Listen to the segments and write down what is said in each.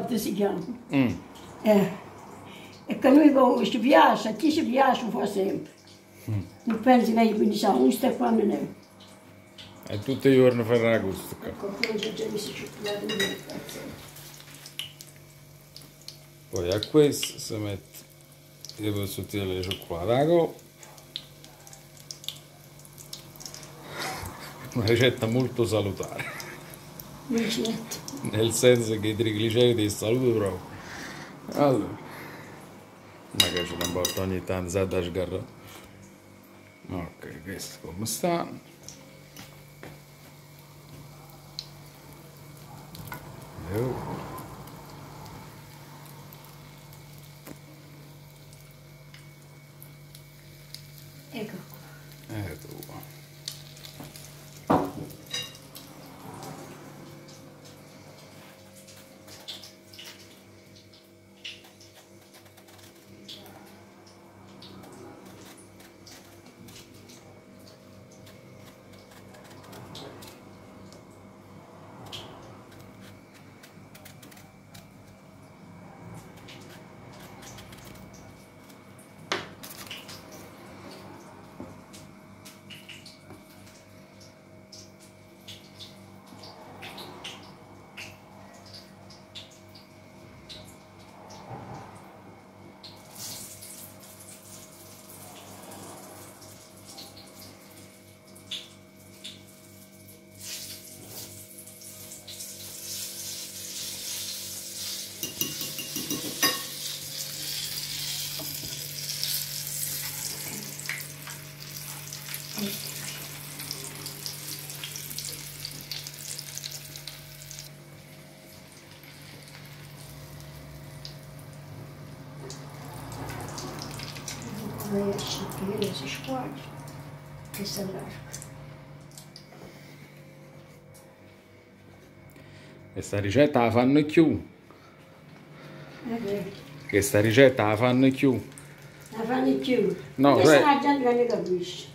quindi sa questo, piatti d'opte si chiama. Mm. Eh. E che noi con ci piace, a chi ci piace fa sempre. Non pensi lei quindi sa, questo è quando ne è. E tutti i giorni farà questo qua. Ecco, poi c'è già messo cioccolato in mezzo. Poi a questo si mette, io posso tirare il cioccolato. Una ricetta molto salutare, Non ci mette. Nel senso che i trigliceridi proprio. Allora, magari ce ne porto ogni tanto da sgarrare. Ok, questo come sta. Oh. Ecco qua. Eh, tu. Lei esce, che lei si squaglia. E. Questa ricetta la fanno più. Eh, Questa ricetta la fanno più. la fanno più. No, Questa cioè- la gente non capisce.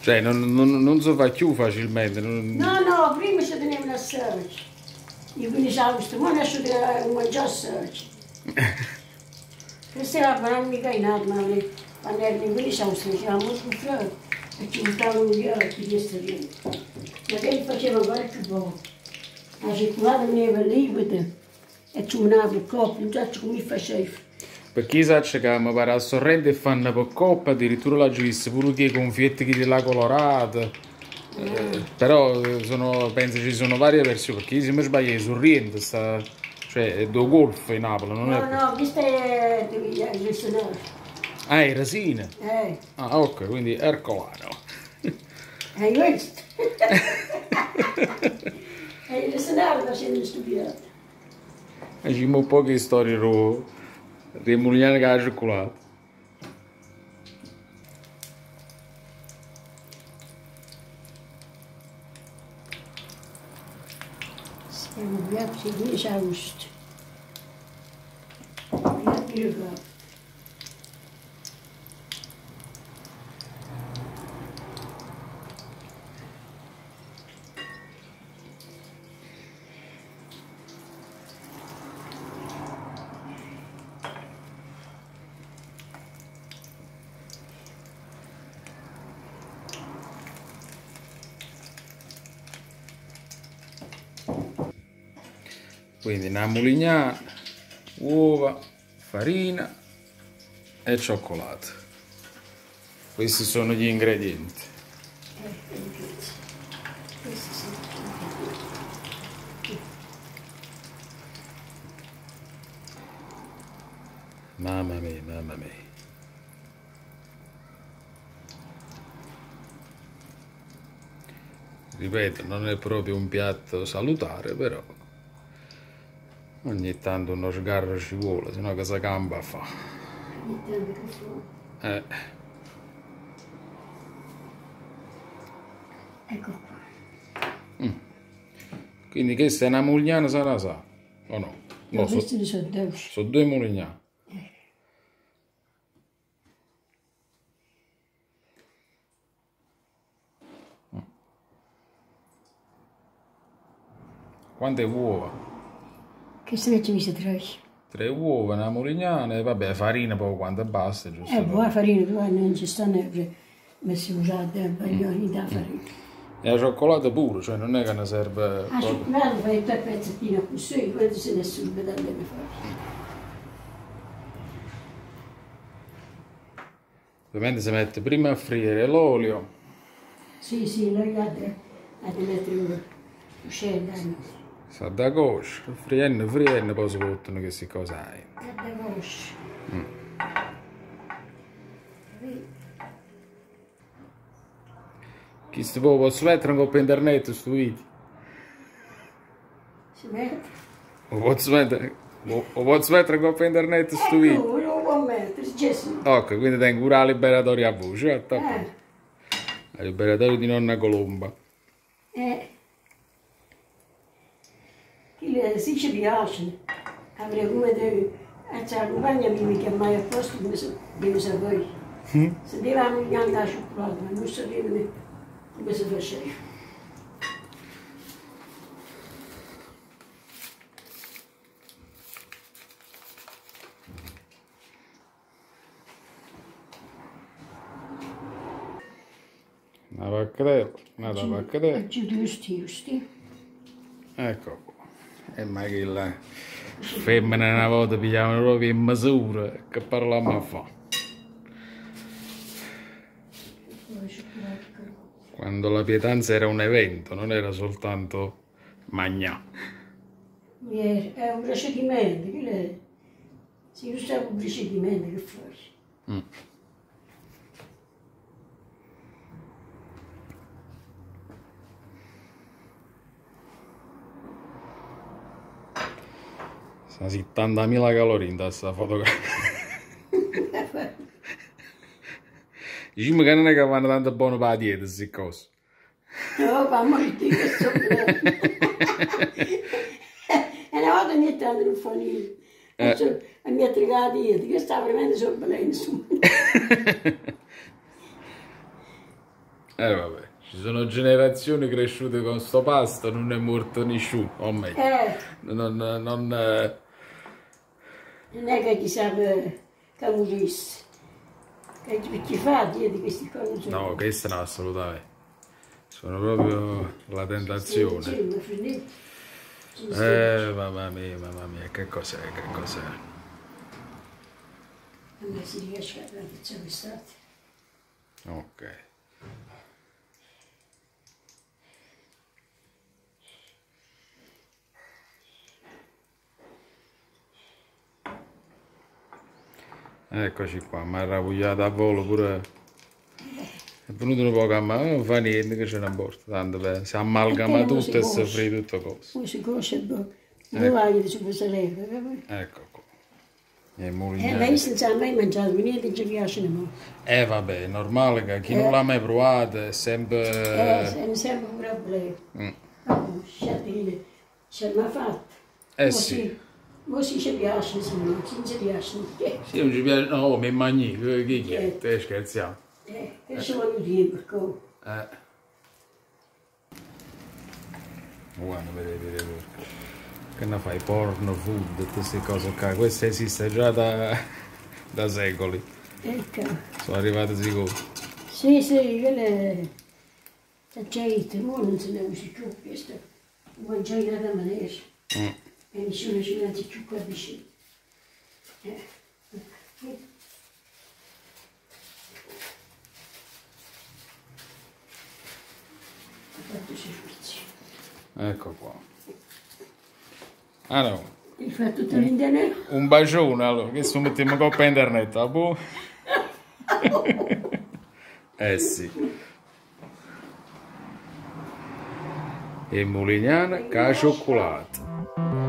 Cioè, non, non, non si fa più facilmente. non- No, no, prima si tenevano a search. E quindi sa questo, ma adesso devono mangiare search. Questa roba non mica in alto, ma sa questo, diceva molto freddo. E ci buttavano via di questa gente. Ma che faceva qualche poco. La cioccolata veniva liquida e ci unava il non so come faceva. Perché so che mi pare al sorrento e fanno per coppa, addirittura la giudice pure che i confetti della colorata. Eh, però sono, penso ci sono varie versioni, perché se mi sbaglio è sorrento, sta, cioè è do golf in Napoli, non No, è... no, questa è. Ah, è resina. Eh, Ah, ok, quindi ercolano. è questo. E il sonore facendo stupidato. E ci un po' che storie ro... Remuliane che ha cioccolato. Şimdi yaşarmıştı. Ben bir Quindi una mulignana, uova, farina e cioccolato. Questi sono gli ingredienti. Mamma mia, mamma mia. Ripeto, non è proprio un piatto salutare, però ogni tanto uno sgarro ci vuole, sennò cosa gamba fa? ogni tanto che fuoco. Eh, Ecco qua. quindi questa è una mulignana sarà sa, o no? No, No, so- sono 12. sono due mulignane. Quante uova? Che se ci mise tre? Tre uova, una molignana e vabbè, farina poi quanto basta, giusto? Eh, buona farina, tu non ci stanno messi usate a baglioni da farina. E la cioccolata pure, cioè non è che ne serve... A proprio- cioccolata fai tre pezzettini così, quello se ne subito dalle fare. Ovviamente si mette prima a friere l'olio, Sì, sì, noi abbiamo a mettere uscendo, sa da coscia, friendo, friendo, poi si buttano queste cose hai. a devosci. Chi si può posso mettere un po' per internet stu video? Si mette. O posso mettere, o, o posso mettere un po' per internet stu video? Ecco, non può mettere, Gesù. Ok, quindi tengo la liberatoria a voce, certo. Eh, La liberatoria di nonna Colomba. eh. Che le si ci piace. Avrei come te, a c'è la compagna mia che mai a posto come se deve sapere. Se deve andare la cioccolata, ma non sapeva ne- come si faceva. Una paccatella, una da paccatella. E giù giusti, giusti. Ecco qua. E ma che la femmina una volta pigliavano proprio in misura che parlavamo a fa. Quando la pietanza era un evento, non era soltanto magnà. È un procedimento, che le... si usa un procedimento che fai. Mm. Sono 70.000 calorie in questa fotografia. Diciamo che non è che vanno tanto buono per la dieta, queste cose. No, va morire che sono E una volta mi tanto non fa niente. Eh. E mi ha trigato dietro, che stava veramente sorprendendo. insomma. Eh vabbè, ci sono generazioni cresciute con sto pasto, non è morto nessuno, o meglio. Eh, Non, non, eh, non è che chissà che morisse. Che chi fa dietro queste cose? no, queste no, assolutamente. Sono proprio la tentazione. Sì, ma finito. Eh, mamma mia, mamma mia, che cos'è, che cos'è? Non si riesce a fare l'estate. Ok. Eccoci qua, mi ha ravogliato a volo pure. È venuto un po' a ma non fa niente che c'è una borsa, tanto per- si amalgama tutto e si free tutto cose. Poi si conosce dove vai su questa leva? Ecco qua. E Eh, lei senza mai mangiato, niente ci piace nemmeno. Eh vabbè, è normale che chi non l'ha mai provato è sempre... Eh, è sempre un problema. Mm. Oh, scegliere, ce l'ha fatta. Eh Mo sì. Mo si ci piace, se no, non ci piace. Eh, Sì, non ci piace... No, mi mangi, che chi è? Te scherziamo. eh, che ci voglio dire, perché Eh. Guarda, vedi, vedi, vedi. Che ne fai? Porno, food, queste cose qua. Questo esiste già da, da secoli. ecco. Sono arrivate sicuro. Sì, sì, quelle... C'è gente, mo non se ne usa più questo. Mangiare in altra qua vicino. Eh. eh. Ha fatto servizio. Ecco qua. Ah no, Hai fatto tutto l'intero? un bacione allora, che sto mettiamo coppa internet, ah boh? eh sì. E Mulignana, ca cioccolato.